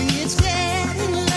when it's getting late.